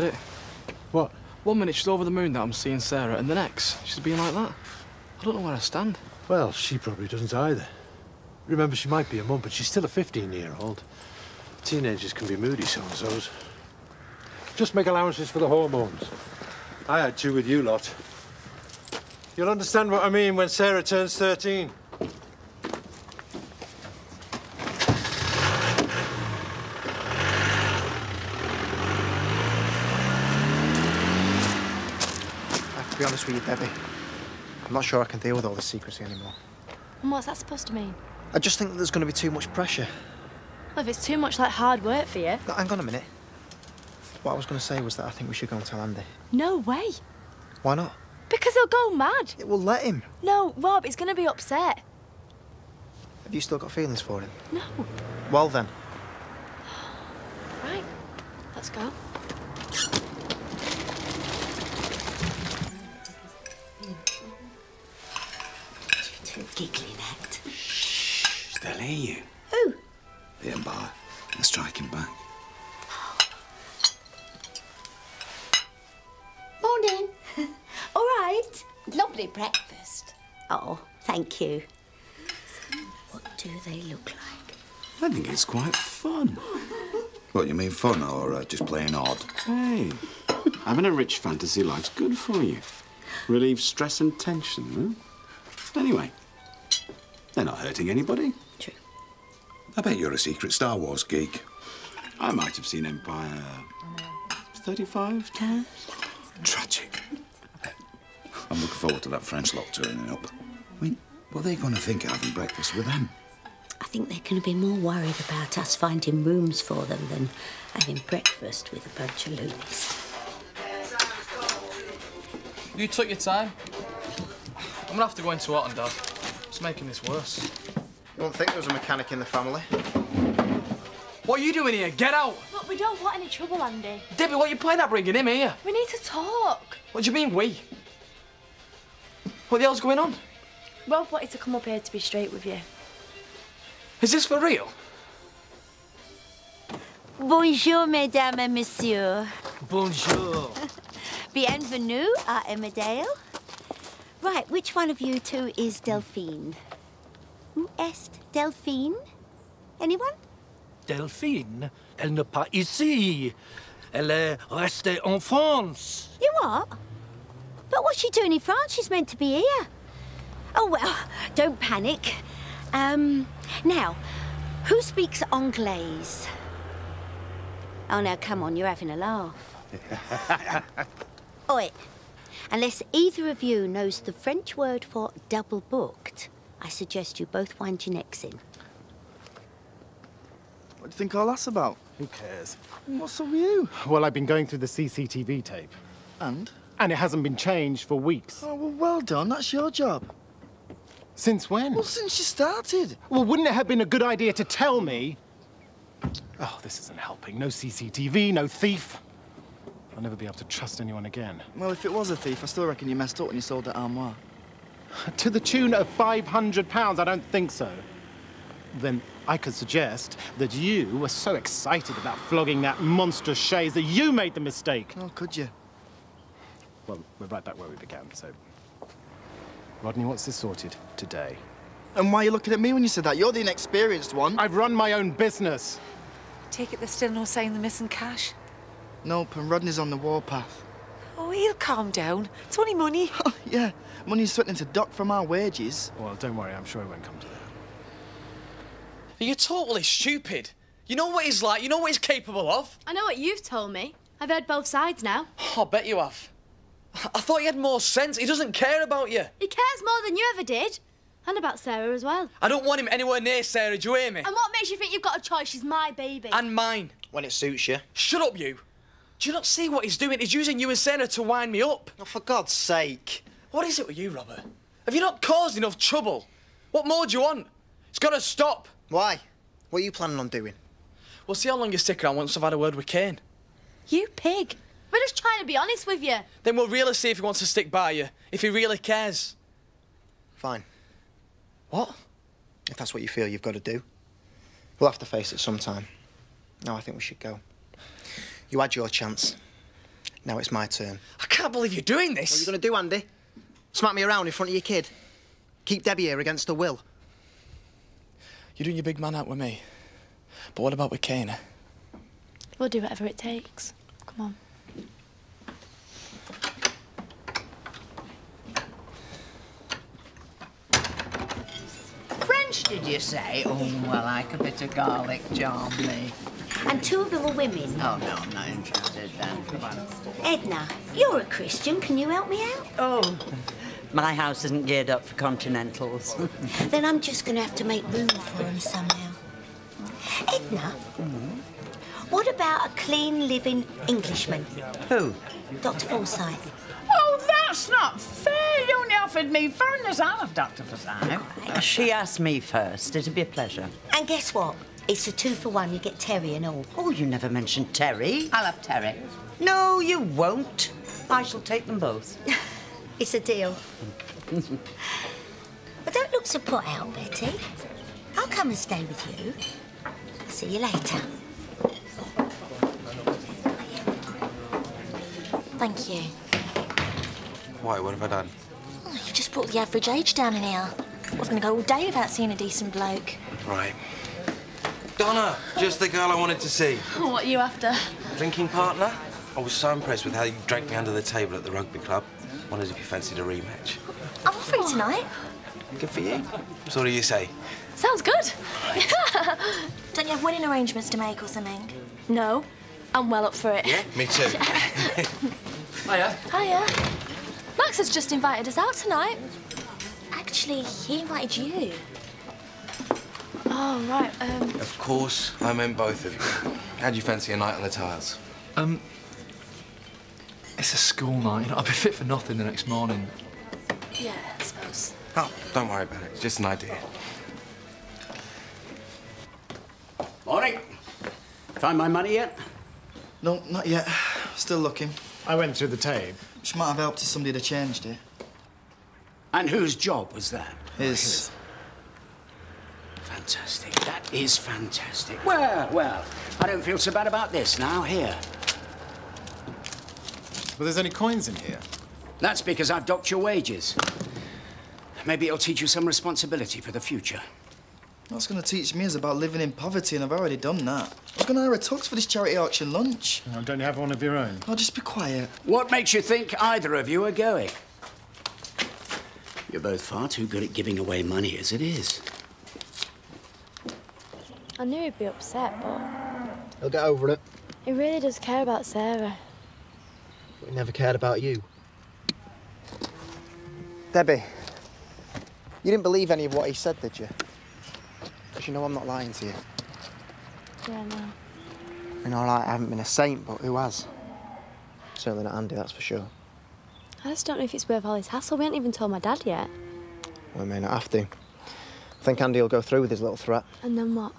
get it. What? One minute she's over the moon that I'm seeing Sarah, and the next she's being like that. I don't know where I stand. Well, she probably doesn't either. Remember, she might be a mum, but she's still a 15-year-old. Teenagers can be moody so-and-sos. Just make allowances for the hormones. I had two with you lot. You'll understand what I mean when Sarah turns 13. I have to be honest with you, Debbie. I'm not sure I can deal with all this secrecy anymore. And what's that supposed to mean? I just think that there's going to be too much pressure. Well, if it's too much like hard work for you. No, hang on a minute. What I was going to say was that I think we should go and tell Andy. No way. Why not? Because he'll go mad. It will let him. No, Rob, he's going to be upset. Have you still got feelings for him? No. Well then. Right, let's go. I think it's quite fun. What, you mean fun or uh, just plain odd? Hey, having a rich fantasy life's good for you. Relieves stress and tension, huh? Anyway, they're not hurting anybody. True. I bet you're a secret Star Wars geek. I might have seen Empire 35 times. Tragic. I'm looking forward to that French lot turning up. I mean, what are they going to think of having breakfast with them? I think they're going to be more worried about us finding rooms for them than having breakfast with a bunch of loonies. You took your time. I'm gonna have to go into Hotten, Dad. It's making this worse. You won't think there was a mechanic in the family. What are you doing here? Get out! Look, we don't want any trouble, Andy. Debbie, what are you playing at bringing him here? We need to talk. What do you mean, we? What the hell's going on? Rob wanted to come up here to be straight with you. Is this for real? Bonjour, mesdames et messieurs. Bonjour. Bienvenue à Emmerdale. Right, which one of you two is Delphine? Who est Delphine? Anyone? Delphine, elle n'est pas ici. Elle est restée en France. You what? But what's she doing in France? She's meant to be here. Oh, well, don't panic. Um, now, who speaks Anglaise? Oh, now, come on, you're having a laugh. Oi, unless either of you knows the French word for double booked, I suggest you both wind your necks in. What do you think all that's about? Who cares? What's up with you? Well, I've been going through the CCTV tape, And? and it hasn't been changed for weeks. Oh, well, well done. That's your job. Since when? Well, since you started. Well, wouldn't it have been a good idea to tell me? Oh, this isn't helping. No CCTV, no thief. I'll never be able to trust anyone again. Well, if it was a thief, I still reckon you messed up when you sold that armoire. To the tune of £500, I don't think so. Then I could suggest that you were so excited about flogging that monstrous chaise that you made the mistake. Oh, could you? Well, we're right back where we began, so. Rodney wants this sorted today. And why are you looking at me when you said that? You're the inexperienced one. I've run my own business. Take it there's still no sign they're missing cash. Nope, and Rodney's on the warpath. Oh, he'll calm down. It's only money. Oh, yeah. Money's threatening to dock from our wages. Well, don't worry, I'm sure it won't come to that. You're totally stupid. You know what he's like, you know what he's capable of. I know what you've told me. I've heard both sides now. Oh, I bet you have. I thought he had more sense. He doesn't care about you. He cares more than you ever did. And about Sarah as well. I don't want him anywhere near Sarah, do you hear me? And what makes you think you've got a choice? She's my baby. And mine. When it suits you. Shut up, you. Do you not see what he's doing? He's using you and Sarah to wind me up. Oh, for God's sake. What is it with you, Robert? Have you not caused enough trouble? What more do you want? It's got to stop. Why? What are you planning on doing? We'll see how long you stick around once I've had a word with Cain. You pig. We're just trying to be honest with you. Then we'll really see if he wants to stick by you, if he really cares. Fine. What? If that's what you feel you've got to do. We'll have to face it sometime. No, I think we should go. You had your chance. Now it's my turn. I can't believe you're doing this. What are you going to do, Andy? Smack me around in front of your kid? Keep Debbie here against her will? You're doing your big man out with me. But what about with Kana? We'll do whatever it takes. Come on. French, did you say? Oh, well, I like a bit of garlic, me. And two of them are women. Oh, no, I'm not interested then. Edna, you're a Christian. Can you help me out? Oh, my house isn't geared up for continentals. Then I'm just going to have to make room for them somehow. Edna, mm-hmm. what about a clean living Englishman? Who? Dr. Forsyth. That's not fair. You only offered me foreigners. I'll have Dr. Forsyth. She asked me first. It'd be a pleasure. And guess what? It's a two for one. You get Terry and all. Oh, you never mentioned Terry. I'll have Terry. No, you won't. I shall take them both. It's a deal. but don't look so put out, Betty. I'll come and stay with you. I'll See you later. Thank you. Why? What have I done? Oh, you just brought the average age down in here. I was going to go all day without seeing a decent bloke. Right. Donna, just the girl I wanted to see. What are you after? Drinking partner? I was so impressed with how you dragged me under the table at the rugby club. Wondered if you fancied a rematch. I'm free tonight. Good for you. So what do you say? Sounds good. Don't you have wedding arrangements to make or something? no, I'm well up for it. Yeah, me too. Hiya. Hiya. Max has just invited us out tonight. Actually, he invited you. Oh, right. Um, of course, I meant both of you. How'd you fancy a night on the tiles? Um, it's a school night. You know, I'll be fit for nothing the next morning. yeah, I suppose. Oh, don't worry about it. It's just an idea. Morning. Find my money yet? No, not yet. Still looking. I went through the tape. Which might have helped if somebody had changed it. And whose job was that? His. Fantastic. That is fantastic. Well, well, I don't feel so bad about this now. Here. But there's only coins in here. That's because I've docked your wages. Maybe it'll teach you some responsibility for the future. What's going to teach me is about living in poverty, and I've already done that. I was going to hire a tux for this charity auction lunch. Now, don't you have one of your own? I'll just be quiet. What makes you think either of you are going? You're both far too good at giving away money as it is. I knew he'd be upset, but He'll get over it. he really does care about Sarah. But he never cared about you. Debbie, you didn't believe any of what he said, did you? You know I'm not lying to you. Yeah, no. I mean, all right, I haven't been a saint, but who has? Certainly not Andy, that's for sure. I just don't know if it's worth all this hassle. We haven't even told my dad yet. We may not have to. I think Andy will go through with his little threat. And then what?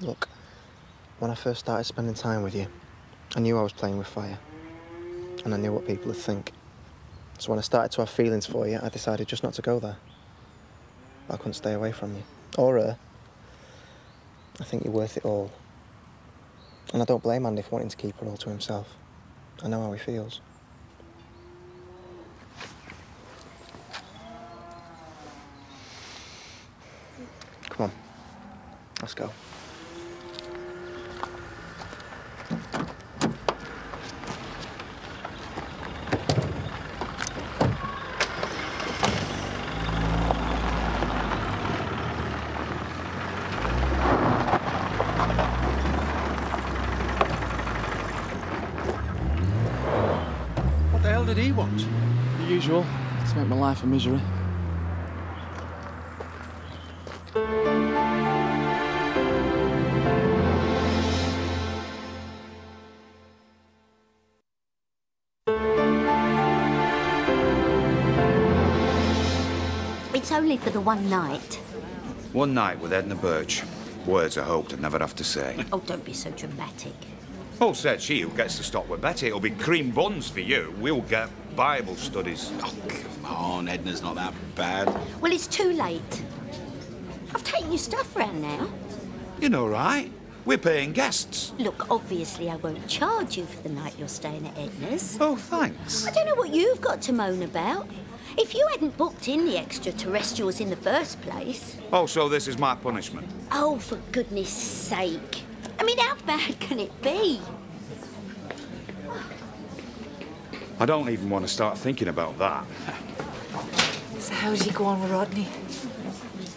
Look, when I first started spending time with you, I knew I was playing with fire. And I knew what people would think. So when I started to have feelings for you, I decided just not to go there. But I couldn't stay away from you. Or her. I think you're worth it all. And I don't blame Andy for wanting to keep it all to himself. I know how he feels. Come on. Let's go. Did he want? The usual. To make my life a misery. It's only for the one night. One night with Edna Birch. Words I hope to never have to say. Oh, don't be so dramatic. Oh, said she who gets to stop with Betty. It'll be cream buns for you. We'll get Bible studies. Oh, come on, Edna's not that bad. Well, it's too late. I've taken your stuff round now. You know, right? We're paying guests. Look, obviously I won't charge you for the night you're staying at Edna's. Oh, thanks. I don't know what you've got to moan about. If you hadn't booked in the extraterrestrials in the first place... Oh, so this is my punishment. Oh, for goodness sake. I mean, how bad can it be? I don't even want to start thinking about that. So how did he go on with Rodney?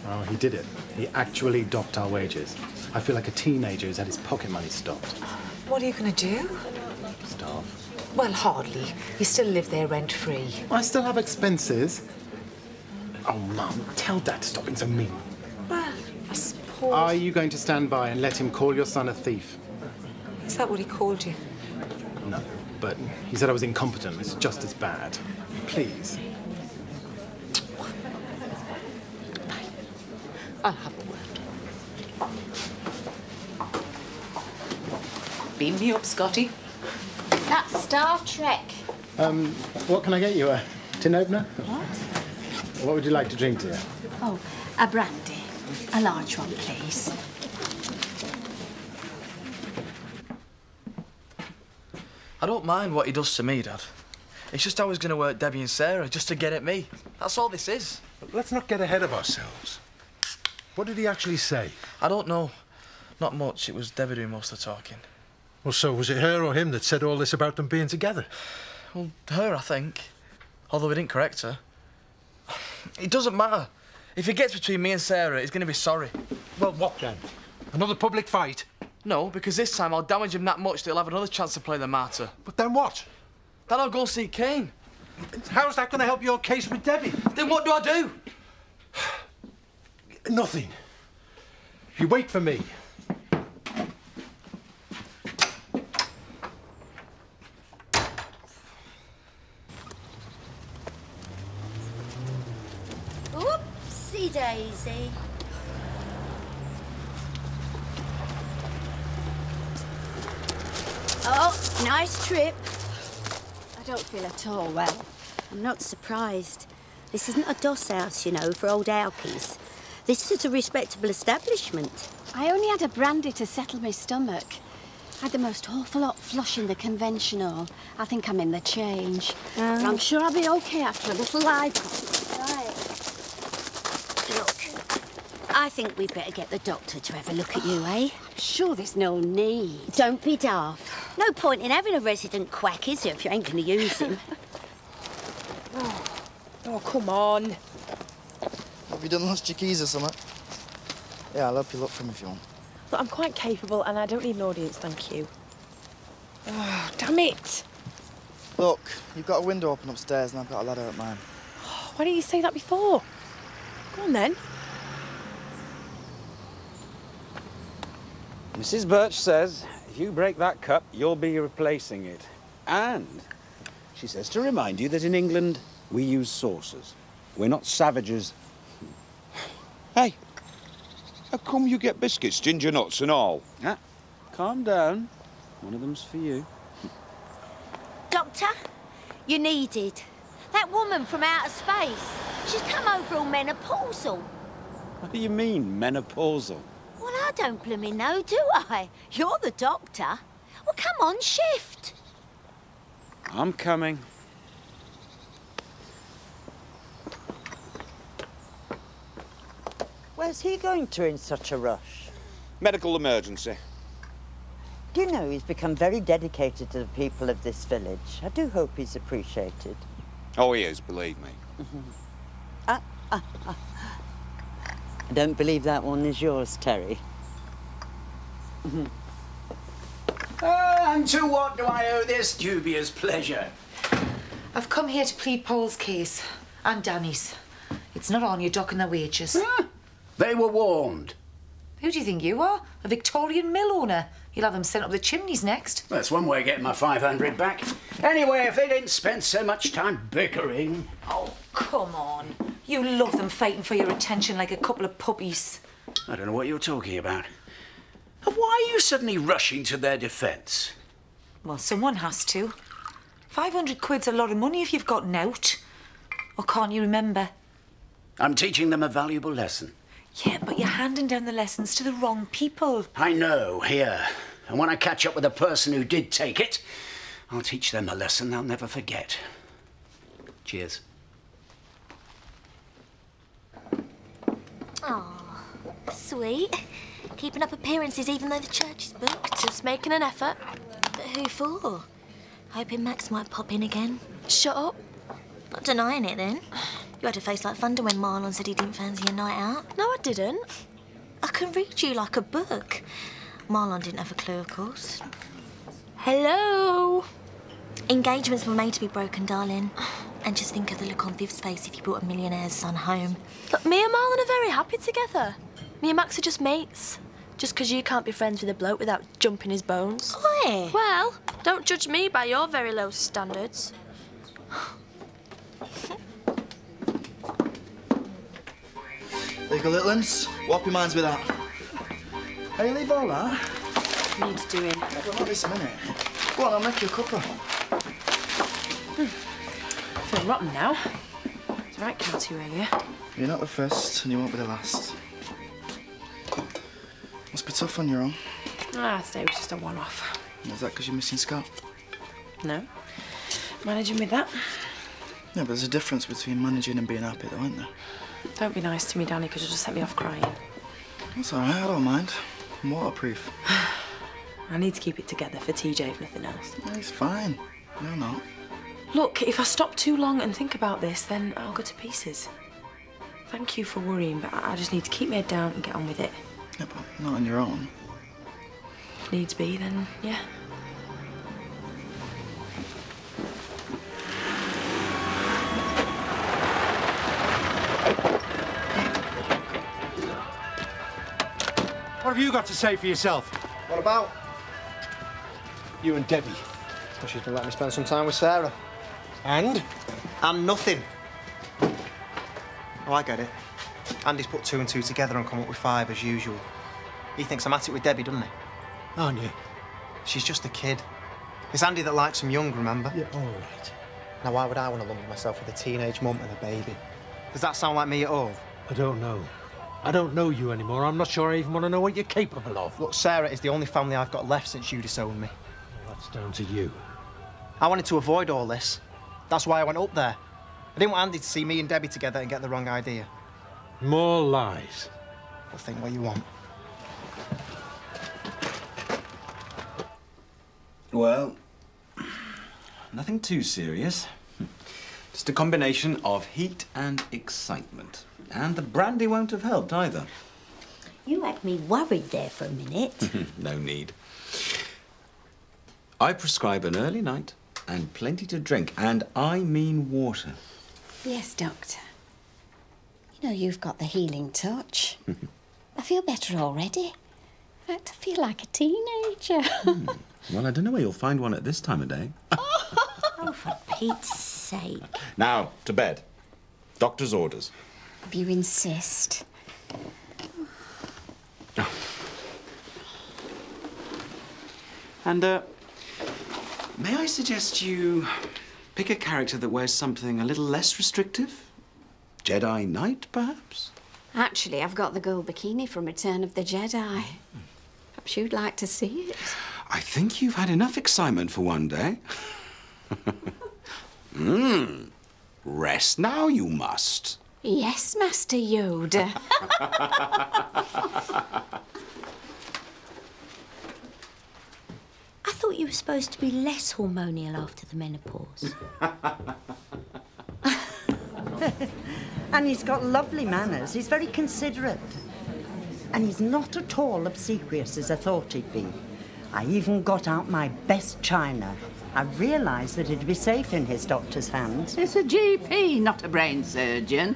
Oh, he did it. He actually docked our wages. I feel like a teenager who's had his pocket money stopped. What are you going to do? Starve. Well, hardly. You still live there rent-free. I still have expenses. Oh, Mum, tell Dad to stop being so mean. Are you going to stand by and let him call your son a thief? Is that what he called you? No, but he said I was incompetent. It's just as bad. Please. I'll have a word. Beam me up, Scotty. That's Star Trek. Um, what can I get you? A tin opener? What? What would you like to drink, dear? Oh, a brandy. A large one, please. I don't mind what he does to me, Dad. It's just how he's going to work Debbie and Sarah just to get at me. That's all this is. Let's not get ahead of ourselves. What did he actually say? I don't know. Not much. It was Debbie doing most of the talking. Well, so was it her or him that said all this about them being together? Well, her, I think. Although we didn't correct her. It doesn't matter. If it gets between me and Sarah, he's going to be sorry. Well, what then? Another public fight? No, because this time I'll damage him that much that he'll have another chance to play the martyr. But then what? Then I'll go see Cain. How's that going to help your case with Debbie? Then what do I do? Nothing. You wait for me. Oopsie daisy. Oh, nice trip. I don't feel at all well. I'm not surprised. This isn't a doss house, you know, for old alkies. This is a respectable establishment. I only had a brandy to settle my stomach. I had the most awful lot flush in the conventional. I think I'm in the change. But oh. I'm sure I'll be okay after a little lie. Right. Look, I think we'd better get the doctor to have a look at you, eh? I'm sure there's no need. Don't be daft. No point in having a resident quack, is there, if you ain't going to use him? Oh, come on. Have you done lost your keys or something? Yeah, I'll help you look for them if you want. Look, I'm quite capable and I don't need an audience, thank you. Oh, damn it. Look, you've got a window open upstairs and I've got a ladder at mine. Why didn't you say that before? Go on then. Mrs. Birch says if you break that cup, you'll be replacing it. And she says to remind you that in England, we use saucers. We're not savages. Hey, how come you get biscuits, ginger nuts and all? Ah, calm down. One of them's for you. Doctor, you're needed. That woman from outer space. She's come over all menopausal. What do you mean, menopausal? Well, I don't blooming know, do I? You're the doctor. Well, come on, shift. I'm coming. Where's he going to in such a rush? Medical emergency. Do you know he's become very dedicated to the people of this village? I do hope he's appreciated. Oh, he is, believe me. Ah, ah, ah. I don't believe that one is yours, Terry. Ah, and to what do I owe this dubious pleasure? I've come here to plead Paul's case and Danny's. It's not on you docking their wages. They were warned. Who do you think you are? A Victorian mill owner? You'll have them sent up the chimneys next. That's one way of getting my 500 back. Anyway, if they didn't spend so much time bickering. Oh, come on. You love them fighting for your attention like a couple of puppies. I don't know what you're talking about. And why are you suddenly rushing to their defence? Well, someone has to. 500 quid's a lot of money if you've got nout. Or can't you remember? I'm teaching them a valuable lesson. Yeah, but you're handing down the lessons to the wrong people. I know, here. And when I catch up with the person who did take it, I'll teach them a lesson they'll never forget. Cheers. Oh, sweet. Keeping up appearances even though the church is booked. Just making an effort. But who for? Hoping Max might pop in again. Shut up. Not denying it then. You had a face like thunder when Marlon said he didn't fancy a night out. No, I didn't. I can read you like a book. Marlon didn't have a clue, of course. Hello? Engagements were made to be broken, darling. And just think of the look on Viv's face if you brought a millionaire's son home. Look, me and Marlon are very happy together. Me and Max are just mates. Just 'cause you can't be friends with a bloke without jumping his bones. Oi! Well, don't judge me by your very low standards. There you go, little uns. Whop your minds with that. Hey, leave all that. Needs doing. Well, not this minute. Go on, I'll make you a cuppa. Rotten now. It's right, County Ray, You're not the first, and you won't be the last. Must be tough on your own. Ah, today was just a one-off. Is that because you're missing Scott? No. Managing with that. Yeah, but there's a difference between managing and being happy, though, isn't there? Don't be nice to me, Danny, because you'll just set me off crying. That's all right, I don't mind. I'm waterproof. I need to keep it together for TJ, if nothing else. Yeah, he's fine. You're not. Look, if I stop too long and think about this, then I'll go to pieces. Thank you for worrying, but I I just need to keep my head down and get on with it. Yeah, but not on your own. If needs be, then yeah. What have you got to say for yourself? What about? You and Debbie. Well, she's been letting me spend some time with Sarah. And? And nothing. Oh, I get it. Andy's put two and two together and come up with five as usual. He thinks I'm at it with Debbie, doesn't he? Aren't you? She's just a kid. It's Andy that likes him young, remember? Yeah, all right. Now, why would I want to lump myself with a teenage mum and a baby? Does that sound like me at all? I don't know. I don't know you anymore. I'm not sure I even want to know what you're capable of. Look, Sarah is the only family I've got left since you disowned me. Well, that's down to you. I wanted to avoid all this. That's why I went up there. I didn't want Andy to see me and Debbie together and get the wrong idea. More lies. Well, think what you want. Well, nothing too serious. Just a combination of heat and excitement. And the brandy won't have helped either. You had me worried there for a minute. no need. I prescribe an early night and plenty to drink, and I mean water. Yes, Doctor. You know, you've got the healing touch. I feel better already. In fact, I feel like a teenager. Well, I don't know where you'll find one at this time of day. oh, for Pete's sake. Now, to bed. Doctor's orders. if you insist. And, uh, may I suggest you pick a character that wears something a little less restrictive? Jedi Knight, perhaps? Actually, I've got the gold bikini from Return of the Jedi. Perhaps you'd like to see it. I think you've had enough excitement for one day. Mmm. Rest now, you must. Yes, Master Yoda. thought you were supposed to be less hormonal after the menopause. And he's got lovely manners. He's very considerate. And he's not at all obsequious as I thought he'd be. I even got out my best china. I realised that it'd be safe in his doctor's hands. It's a GP, not a brain surgeon.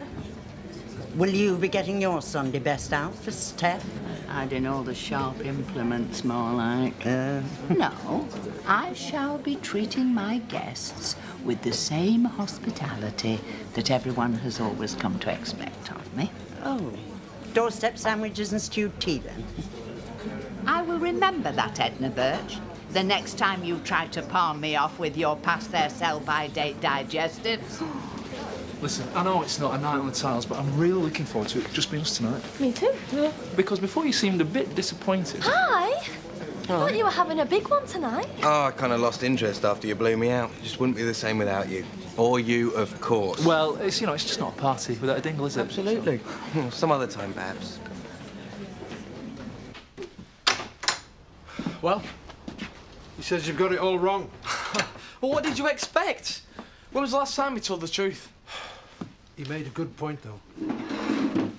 Will you be getting your Sunday best out for Steph? Adding all the sharp implements, more like. Uh, No, I shall be treating my guests with the same hospitality that everyone has always come to expect of me. Oh, doorstep sandwiches and stewed tea then. I will remember that, Edna Birch. The next time you try to palm me off with your past their sell by date digestives. Listen, I know it's not a night on the tiles, but I'm really looking forward to it just being us tonight. Me too. Yeah. Because before you seemed a bit disappointed. Hi. I thought you were having a big one tonight. Oh, I kind of lost interest after you blew me out. It just wouldn't be the same without you. Or you, of course. Well, it's you know, it's just not a party without a dingle, is it? Absolutely. Some other time, perhaps. Well, he says you've got it all wrong. Well, what did you expect? When was the last time he told the truth? He made a good point, though.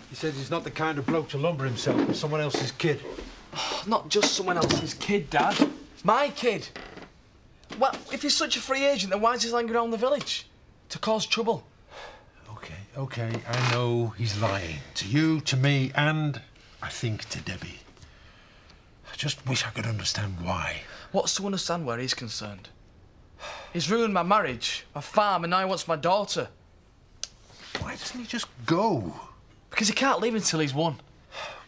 He said he's not the kind of bloke to lumber himself with someone else's kid. Not just someone else's kid, Dad. My kid. Well, if he's such a free agent, then why is he hanging around the village? To cause trouble. Okay, okay, I know he's lying. To you, to me, and I think to Debbie. I just wish I could understand why. What's to understand where he's concerned? He's ruined my marriage, my farm, and now he wants my daughter. Why doesn't he just go? Because he can't leave until he's won.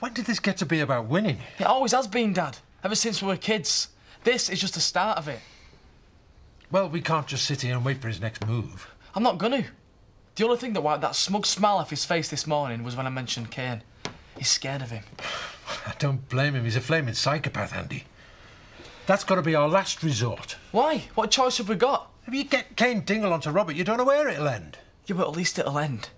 When did this get to be about winning? It always has been, Dad. Ever since we were kids. This is just the start of it. Well, we can't just sit here and wait for his next move. I'm not gonna. The only thing that wiped that smug smile off his face this morning was when I mentioned Cain. He's scared of him. I don't blame him. He's a flaming psychopath, Andy. That's got to be our last resort. Why? What choice have we got? If you get Cain Dingle onto Robert, you don't know where it'll end. Yeah, but at least it'll end.